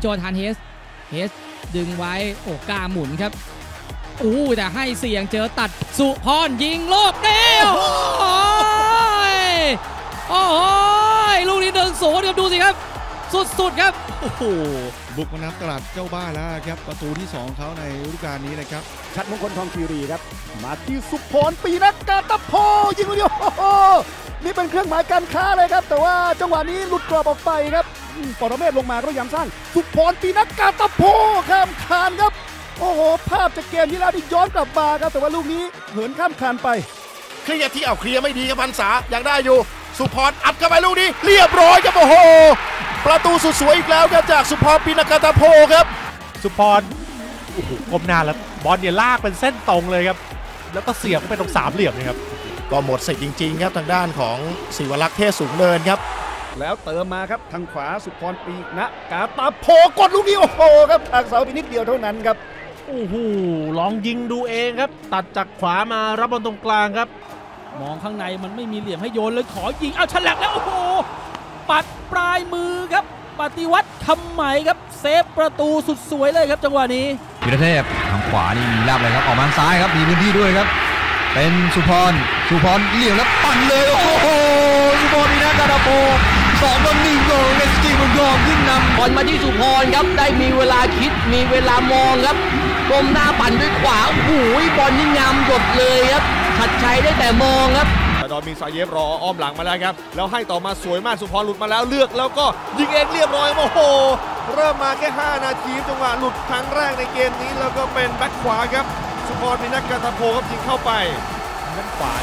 โจทานเฮส เฮสดึงไว้โอ้กล้าหมุนครับอู้แต่ให้เสี่ยงเจอตัดสุพรยิงโลกเดียวโอ้ยโอ้โหลูกนี้เดินสูงครับดูสิครับ สุดๆครับ โอ้โห บุกมานับตลาดเจ้าบ้านแล้วครับ ประตูที่ 2เขาในฤดูกาลนี้นะครับ ชัดมงคลทองคีรีครับ มาที่สุพรปีนักกาตะโพยิงลูกเดียวโอ้โห นี่เป็นเครื่องหมายการค้าเลยครับ แต่ว่าจังหวะนี้หลุดกรอบออกไปครับอืมปรเมศลงมาก็พยายามสร้างสุพรปีนักกาตะโพข้ามคานครับ โอ้โห ภาพจากเกมที่แล้วที่ย้อนกลับมาครับ แต่ว่าลูกนี้เหินข้ามคานไป เคลียร์ที่เอาเคลียร์ไม่ดีครับพันษายังได้อยู่ สุพรอัดเข้าไปลูกนี้เรียบร้อยครับโอ้โห ประตูสุดสวยอีกแล้วครับจากสุพรปินากาตาโพครับ สุพรโอ้โหก้มหน้าแล้วบอลเนี่ยลากเป็นเส้นตรงเลยครับ แล้วก็เสียบเข้าไปตรงสามเหลี่ยมเลยครับ ก็หมดสิทธิ์จริง ๆ ครับทางด้านของศิวรักษ์เทศสูงเนินครับ แล้วเติมมาครับทางขวาสุพรปีนะกาตาโพกดลูกนี้โอ้โหครับทางเสาไปนิดเดียวเท่านั้นครับโอ้โหลองยิงดูเองครับ ตัดจากขวามารับบอลตรงกลางครับ มองข้างในมันไม่มีเหลี่ยมให้โยนเลยขอยิงเอาฉลับแล้วโอ้โหปัดปลายมือครับ ปฏิวัติคำไหมครับ เซฟประตูสุดสวยเลยครับจังหวะนี้วิรเทพทางขวานี่มีลาบเลยครับออกมาทางซ้ายครับมีพื้นที่ด้วยครับ เป็นสุพรสุพรเหลี่ยมแล้วปั่นเลยโอ้โหสุพรมีนาการาโปสองต่อหนึ่งโกเอสจีเมืองทองขึ้นนำบอลมาที่สุพรครับได้มีเวลาคิดมีเวลามองครับก้มหน้าปั่นด้วยขวาโอ้โหบอลนี่งามหยดเลยครับชัดชัยได้แต่มองครับดอนมิงซาเยฟรออ้อมหลังมาแล้วครับ แล้วให้ต่อมาสวยมากสุพรหลุดมาแล้วเลือกแล้วก็ยิงเองเรียบร้อยโอ้โห เริ่มมาแค่ 5 นาทีจังหวะหลุดครั้งแรกในเกมนี้แล้วก็เป็นแบ็คขวาครับ สุพรมีนักกาตาโพครับยิงเข้าไปด้านฝ่าย